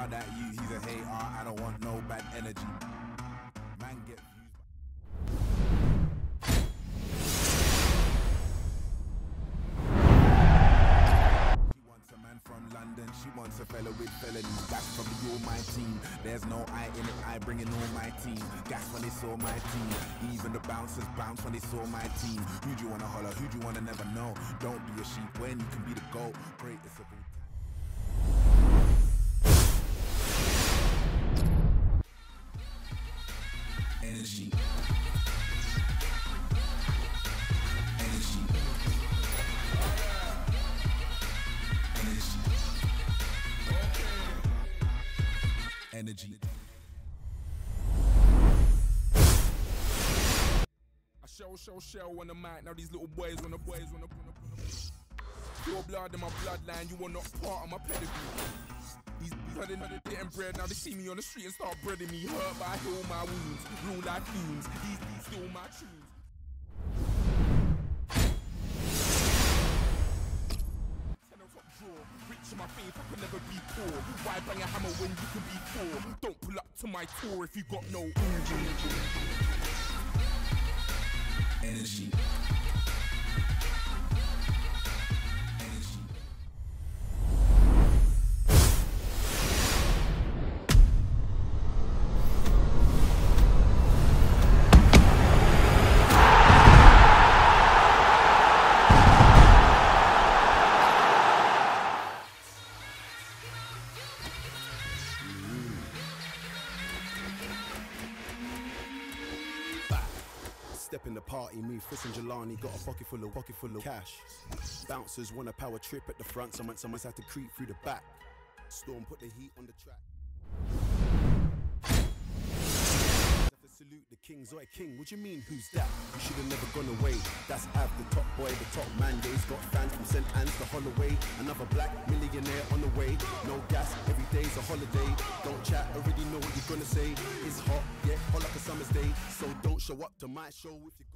How that you? He's a hater. I don't want no bad energy. Man get. She wants a man from London. She wants a fella with felonies. That's the all my team. There's no I in it. I bring in all my team. Gas when they saw my team. Even the bouncers bounce when they saw my team. Who do you wanna holler? Who do you wanna never know? Don't be a sheep when you can be the goat. Greatest Energy. I shell, shell, shell on the mic. Now these little boys wanna boys wanna wanna wanna. Your blood in my bloodline, you are not part of my pedigree. These heard it getting bread, now they see me on the street and start breading me. Hurt, I heal my wounds. rule life fumes, these steal my tunes. Rich in my faith, I can never be poor. Why bang a hammer when you can be poor? Don't pull up to my tour if you got no energy. Energy. Step in the party, move Fitz and Jelani, got a pocket full of pocket full of cash. Bouncers want a power trip at the front, someone someone's had to creep through the back. Storm put the heat on the track. Salute the kings, oi king, what you mean who's that? You should have never gone away. That's Av, the top boy, the top man. Days got fans from St. Anne's to Holloway. Another black millionaire on the way. No gas, every day's a holiday. Show up to my show if you.